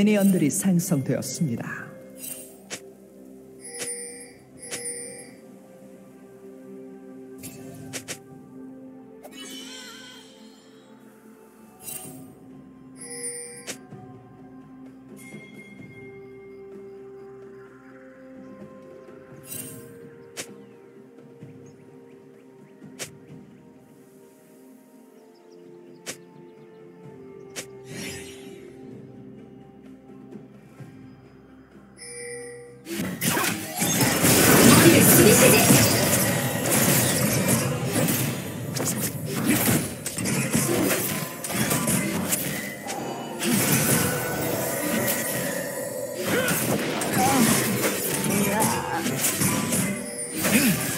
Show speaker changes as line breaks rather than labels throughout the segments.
미니언들이 생성되었습니다.
Hey!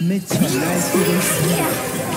Mit
zum Live-Gerüst.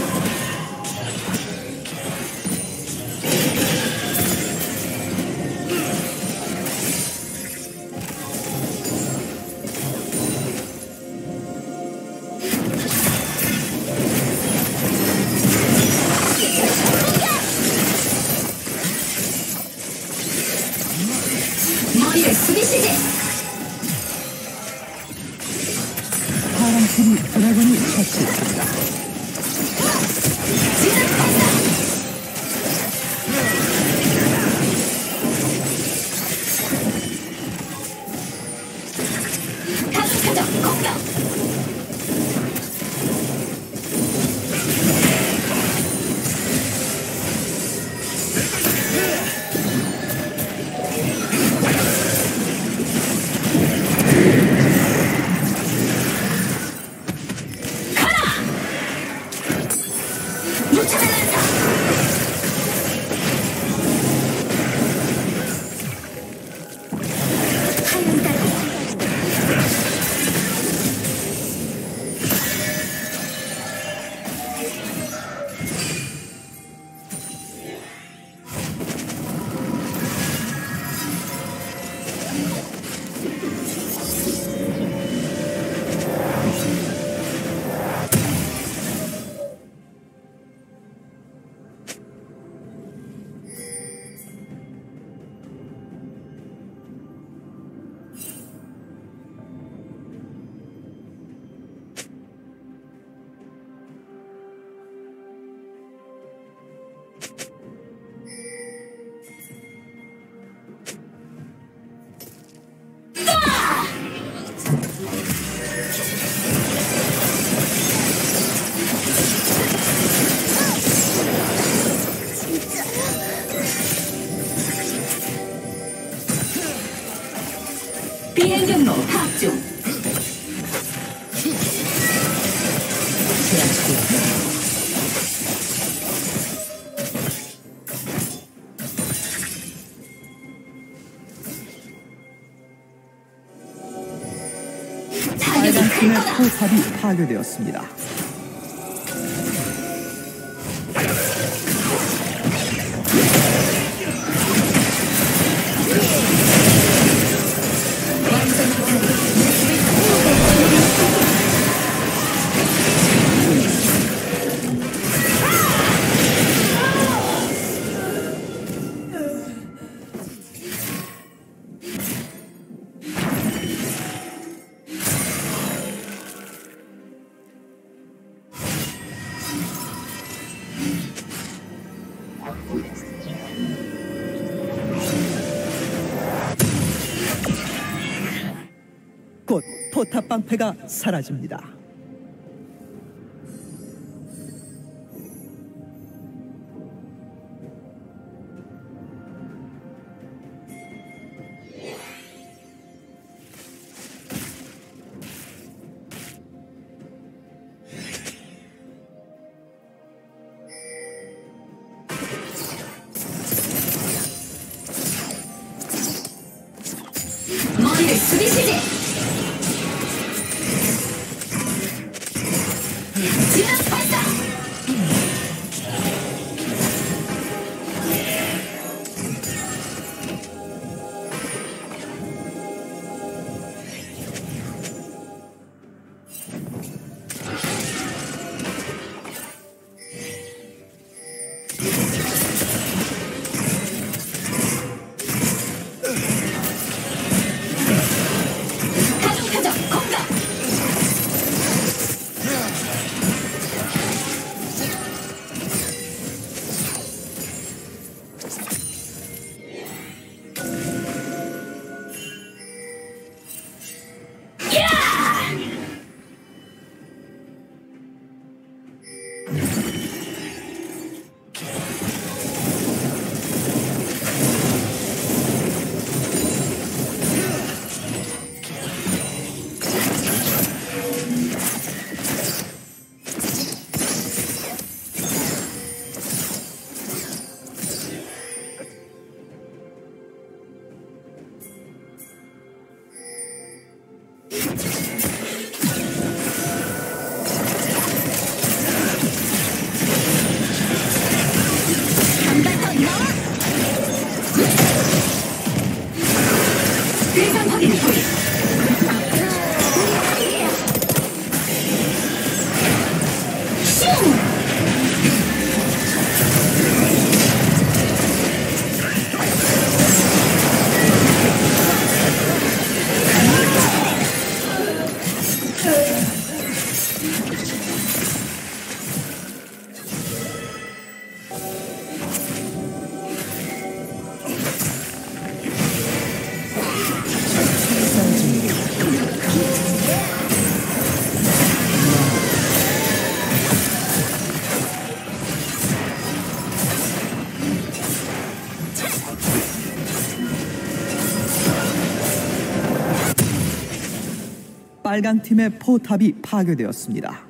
하게 되었습니다.
포탑 방패가 사라집니다. 빨간 팀의 포탑이 파괴되었습니다.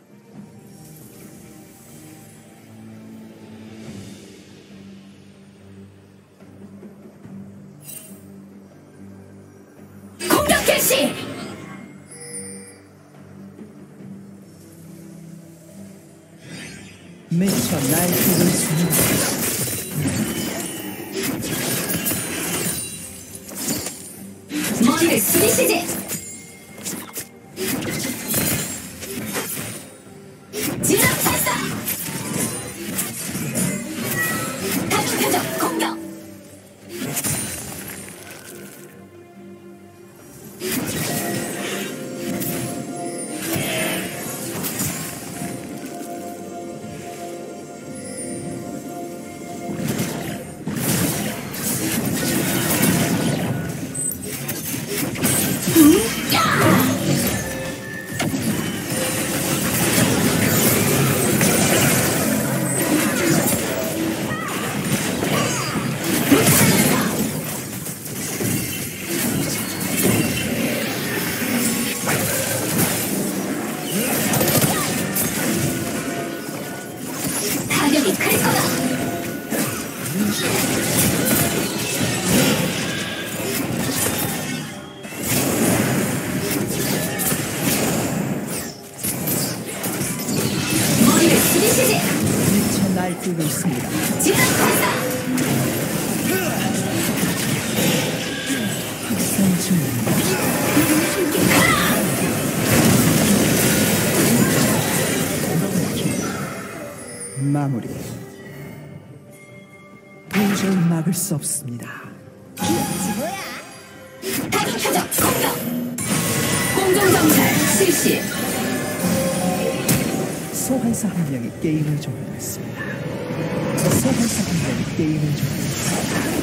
す。り指示 마무리. 도저히 막을 수 없습니다. 소환사 한 명이 게임을 종료했습니다. 소환사 한 명이 게임을 종료했습니다.